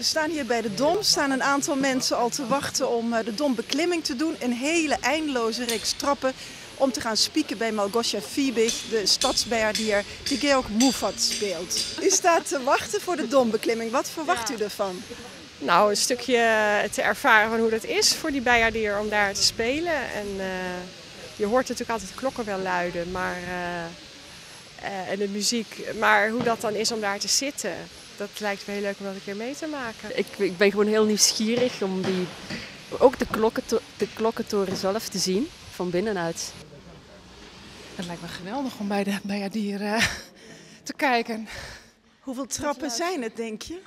We staan hier bij de Dom. Er staan een aantal mensen al te wachten om eh, de Dombeklimming te doen. Een hele eindeloze reeks trappen om te gaan spieken bij Malgosia Fiebig, de stadsbeheerder die Georg Moefat speelt. U staat te wachten voor de Dombeklimming. Wat verwacht u ervan? Nou, een stukje te ervaren van hoe dat is voor die bijaardier om daar te spelen. En uh, je hoort natuurlijk altijd de klokken wel luiden, maar, uh, uh, en de muziek. Maar hoe dat dan is om daar te zitten, dat lijkt me heel leuk om dat een keer mee te maken. Ik, ik ben gewoon heel nieuwsgierig om die, ook de, klokkentoren, de klokkentoren zelf te zien, van binnenuit. Het lijkt me geweldig om bij de bijaardier uh, te kijken. Hoeveel trappen zijn het, denk je?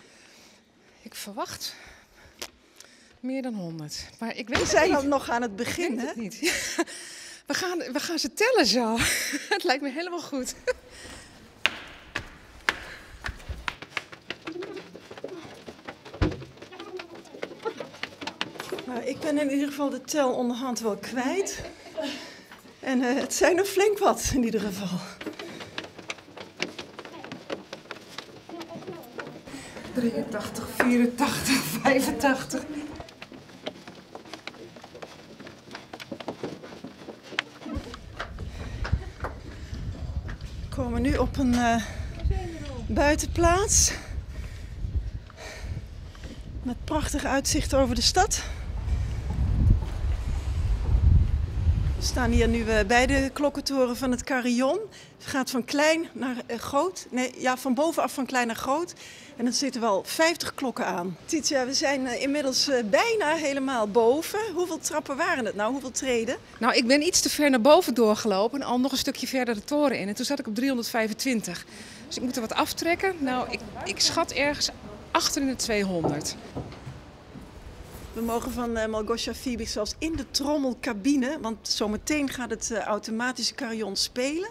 Ik verwacht meer dan 100. Maar ik weet We zijn het nog aan het begin, hè? niet. We gaan, we gaan ze tellen zo. Het lijkt me helemaal goed. Nou, ik ben in ieder geval de tel onderhand wel kwijt. En uh, het zijn er flink wat in ieder geval. 83, 84, 85. We komen nu op een uh, buitenplaats. Met prachtig uitzicht over de stad. We staan hier nu uh, bij de klokkentoren van het Carillon. Het gaat van klein naar uh, groot. Nee, ja, van bovenaf van klein naar groot. En er zitten wel 50 klokken aan. Titia, we zijn uh, inmiddels bijna helemaal boven. Hoeveel trappen waren het nou? Hoeveel treden? Nou, ik ben iets te ver naar boven doorgelopen. Al nog een stukje verder de toren in. En toen zat ik op 325. Dus ik moet er wat aftrekken. Nou, ik, ik schat ergens achter in de 200. We mogen van uh, Malgosia Fiebig zelfs in de trommelcabine, want zometeen gaat het uh, automatische carillon spelen.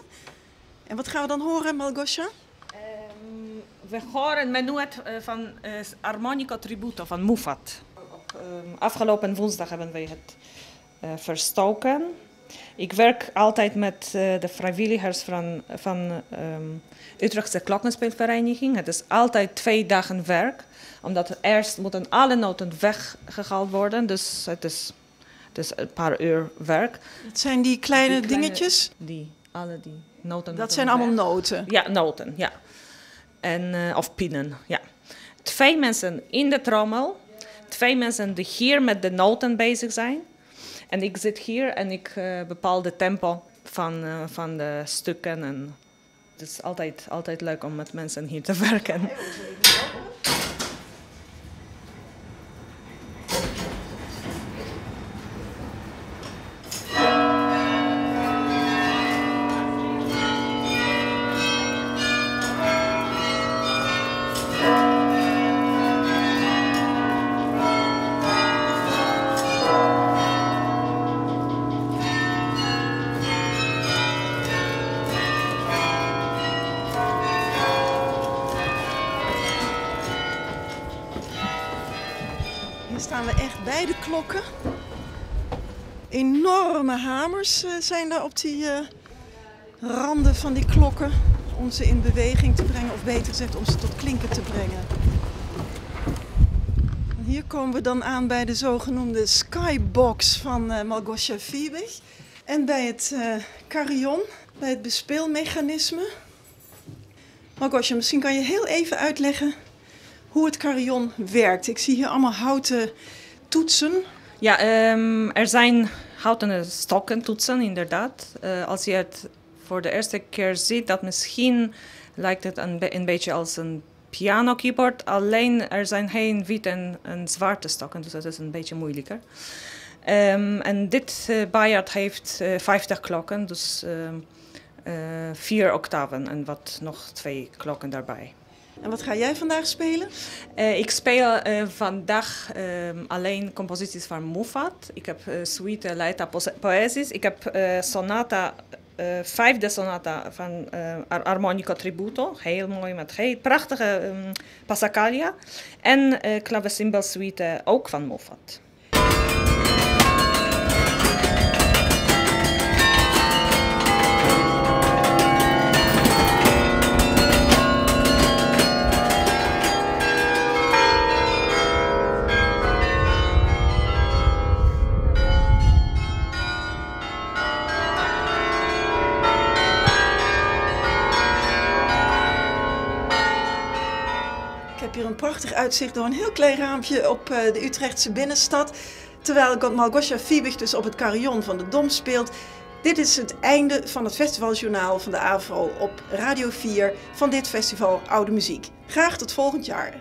En wat gaan we dan horen, Malgosia? Um, we horen menuet uh, van uh, Harmonica Tributo van Mufat. Um, afgelopen woensdag hebben we het uh, verstoken. Ik werk altijd met de vrijwilligers van, van um, Utrechtse Klokkenspeelvereniging. Het is altijd twee dagen werk omdat eerst moeten alle noten weggehaald worden. Dus het is, het is een paar uur werk. Het zijn die kleine, Die kleine- dingetjes? Die, alle die noten. Dat zijn weg. allemaal noten. Ja, noten, ja. En, eh, of pinnen, ja. Twee mensen in de trommel. Twee mensen die hier met de noten bezig zijn. En ik zit hier en ik eh, bepaal de tempo van, eh, van de stukken. En het is altijd, altijd leuk om met mensen hier te werken. Staan we echt bij de klokken. Enorme hamers eh, zijn daar op die eh, randen van die klokken. Om ze in beweging te brengen, of beter gezegd, om ze tot klinken te brengen. En hier komen we dan aan bij de zogenoemde skybox van eh Malgosia. En bij het carillon, bij het bespeelmechanisme. Malgosia, misschien kan je heel even uitleggen hoe het carillon werkt. Ik zie hier allemaal houten toetsen. Ja, ehm, er zijn houten stokken, toetsen inderdaad. Eh, als je het voor de eerste keer ziet, dat misschien lijkt het een, een beetje als een piano keyboard. Alleen er zijn geen wit en, en zwarte stokken, dus dat is een beetje moeilijker. Ehm, en dit uh, heeft eh, 50 klokken, dus ehm, eh, vier octaven en wat nog twee klokken daarbij. En wat ga jij vandaag spelen? Eh, ik speel eh, vandaag ehm, alleen composities van Mufat. Ik heb eh, suite Leita Poesis. Ik heb sonata, vijfde sonata van eh, Ar- Harmonica Tributo. Heel mooi met heel prachtige ehm, passacaglia. En clavecimbal suite ook van Mufat. Een prachtig uitzicht door een heel klein raampje op eh, de Utrechtse binnenstad. Terwijl Malgosha Fiebig dus op het carillon van de Dom speelt. Dit is het einde van het festivaljournaal van de AVRO op Radio 4 van dit festival Oude Muziek. Graag tot volgend jaar.